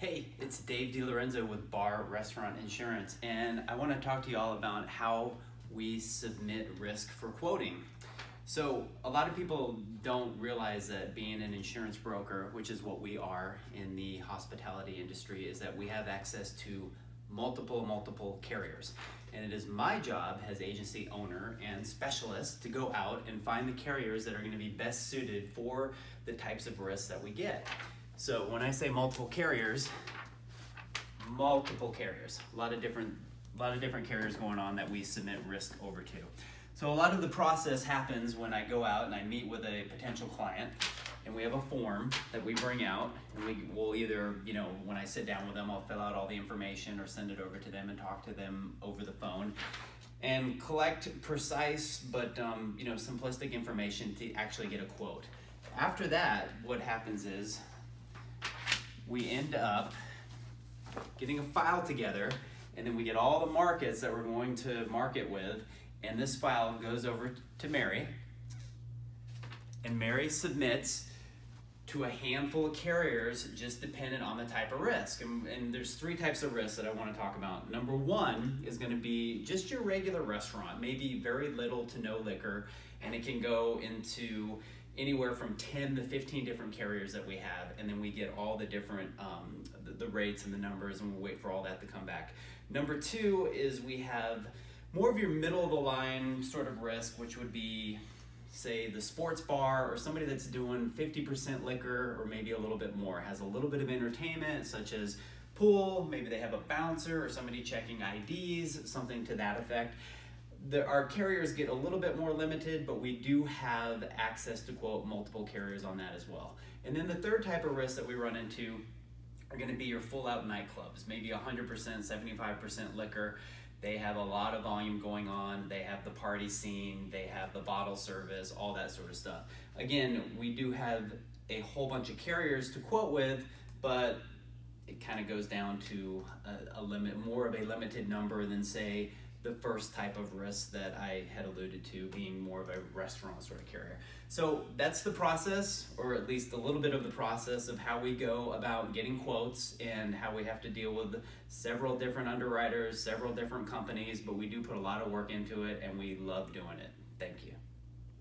Hey, it's Dave DeLorenzo with Bar Restaurant Insurance, and I want to talk to you all about how we submit risk for quoting. So, a lot of people don't realize that being an insurance broker, which is what we are in the hospitality industry, is that we have access to multiple, multiple carriers. And it is my job as agency owner and specialist to go out and find the carriers that are going to be best suited for the types of risks that we get. So when I say multiple carriers, multiple carriers, a lot of different, a lot of different carriers going on that we submit risk over to. So a lot of the process happens when I go out and I meet with a potential client and we have a form that we bring out and we will either, you know, when I sit down with them, I'll fill out all the information or send it over to them and talk to them over the phone and collect precise but, um, you know, simplistic information to actually get a quote. After that, what happens is we end up getting a file together and then we get all the markets that we're going to market with and this file goes over to Mary and Mary submits to a handful of carriers just dependent on the type of risk. And, and, there's three types of risks that I want to talk about. Number one is going to be just your regular restaurant, maybe very little to no liquor, and it can go into anywhere from 10 to 15 different carriers that we have and then we get all the different um, the, the, rates and the numbers and we'll wait for all that to come back. Number two is we have more of your middle of the line sort of risk which would be say the sports bar or somebody that's doing 50% liquor or maybe a little bit more has a little bit of entertainment such as pool maybe they have a bouncer or somebody checking IDs something to that effect the, our carriers get a little bit more limited, but we do have access to quote multiple carriers on that as well. And then the third type of risk that we run into are going to be your full out nightclubs, maybe 100%, 75% liquor. They have a lot of volume going on. They have the party scene, they have the bottle service, all that sort of stuff. Again, we do have a whole bunch of carriers to quote with, but it kind of goes down to a, a limit, more of a limited number than say the first type of risk that I had alluded to being more of a restaurant sort of carrier. So that's the process, or at least a little bit of the process of how we go about getting quotes and how we have to deal with several different underwriters, several different companies, but we do put a lot of work into it and we love doing it. Thank you.